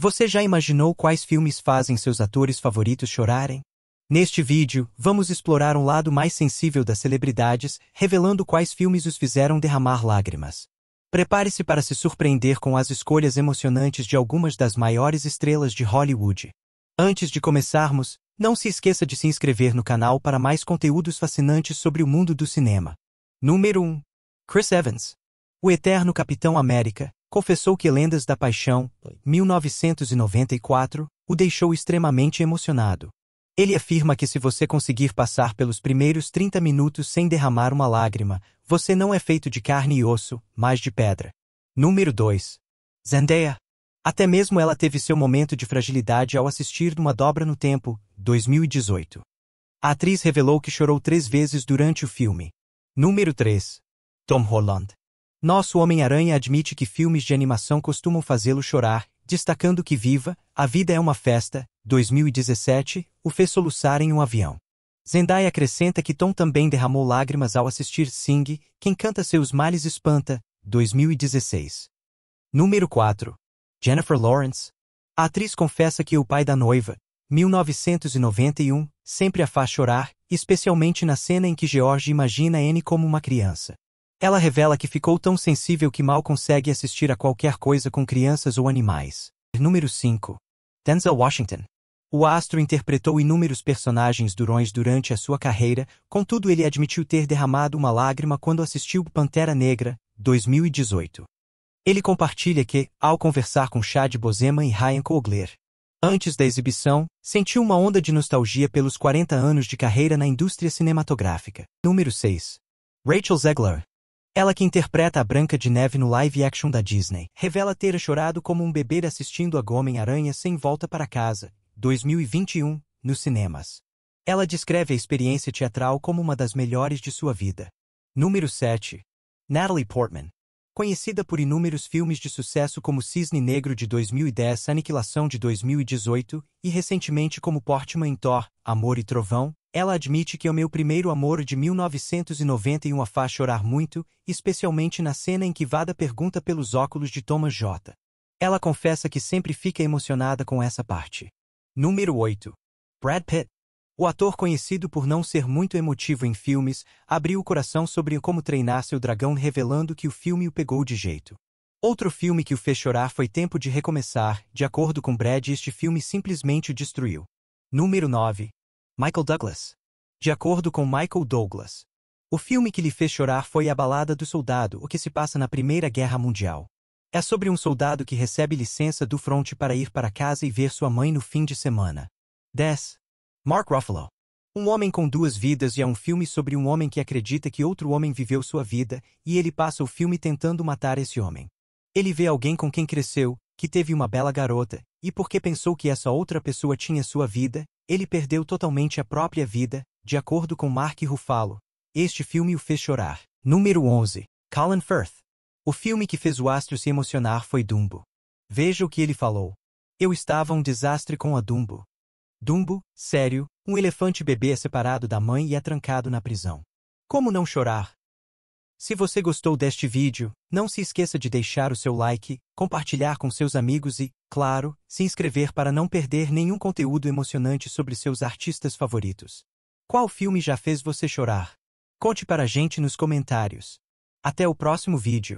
Você já imaginou quais filmes fazem seus atores favoritos chorarem? Neste vídeo, vamos explorar um lado mais sensível das celebridades, revelando quais filmes os fizeram derramar lágrimas. Prepare-se para se surpreender com as escolhas emocionantes de algumas das maiores estrelas de Hollywood. Antes de começarmos, não se esqueça de se inscrever no canal para mais conteúdos fascinantes sobre o mundo do cinema. Número 1. Chris Evans. O eterno Capitão América, confessou que Lendas da Paixão, 1994, o deixou extremamente emocionado. Ele afirma que se você conseguir passar pelos primeiros 30 minutos sem derramar uma lágrima, você não é feito de carne e osso, mas de pedra. Número 2. Zendaya. Até mesmo ela teve seu momento de fragilidade ao assistir Uma Dobra no Tempo, 2018. A atriz revelou que chorou três vezes durante o filme. Número 3. Tom Holland. Nosso Homem-Aranha admite que filmes de animação costumam fazê-lo chorar, destacando que Viva, A Vida é uma Festa, 2017, o fez soluçar em um avião. Zendaya acrescenta que Tom também derramou lágrimas ao assistir Sing, Quem Canta Seus Males Espanta, 2016. Número 4. Jennifer Lawrence. A atriz confessa que o pai da noiva, 1991, sempre a faz chorar, especialmente na cena em que George imagina Anne como uma criança. Ela revela que ficou tão sensível que mal consegue assistir a qualquer coisa com crianças ou animais. Número 5. Denzel Washington. O astro interpretou inúmeros personagens durões durante a sua carreira, contudo ele admitiu ter derramado uma lágrima quando assistiu Pantera Negra, 2018. Ele compartilha que, ao conversar com Chad Boseman e Ryan Coogler, antes da exibição, sentiu uma onda de nostalgia pelos 40 anos de carreira na indústria cinematográfica. Número 6. Rachel Zegler. Ela que interpreta a Branca de Neve no live action da Disney, revela ter chorado como um bebê assistindo a Homem-Aranha sem volta para casa, 2021, nos cinemas. Ela descreve a experiência teatral como uma das melhores de sua vida. Número 7. Natalie Portman. Conhecida por inúmeros filmes de sucesso como Cisne Negro de 2010, Aniquilação de 2018 e recentemente como Portman em Thor, Amor e Trovão, ela admite que é o meu primeiro amor de 1991 a faz chorar muito, especialmente na cena em que Vada pergunta pelos óculos de Thomas J. Ela confessa que sempre fica emocionada com essa parte. Número 8. Brad Pitt. O ator conhecido por não ser muito emotivo em filmes, abriu o coração sobre como treinar seu dragão revelando que o filme o pegou de jeito. Outro filme que o fez chorar foi Tempo de Recomeçar, de acordo com Brad este filme simplesmente o destruiu. Número 9. Michael Douglas. De acordo com Michael Douglas, o filme que lhe fez chorar foi A Balada do Soldado, o que se passa na Primeira Guerra Mundial. É sobre um soldado que recebe licença do fronte para ir para casa e ver sua mãe no fim de semana. 10. Mark Ruffalo. Um Homem com Duas Vidas e é um filme sobre um homem que acredita que outro homem viveu sua vida e ele passa o filme tentando matar esse homem. Ele vê alguém com quem cresceu, que teve uma bela garota, e porque pensou que essa outra pessoa tinha sua vida, ele perdeu totalmente a própria vida, de acordo com Mark Ruffalo. Este filme o fez chorar. Número 11. Colin Firth. O filme que fez o astro se emocionar foi Dumbo. Veja o que ele falou. Eu estava um desastre com a Dumbo. Dumbo, sério, um elefante bebê é separado da mãe e é trancado na prisão. Como não chorar? Se você gostou deste vídeo, não se esqueça de deixar o seu like, compartilhar com seus amigos e, claro, se inscrever para não perder nenhum conteúdo emocionante sobre seus artistas favoritos. Qual filme já fez você chorar? Conte para a gente nos comentários. Até o próximo vídeo.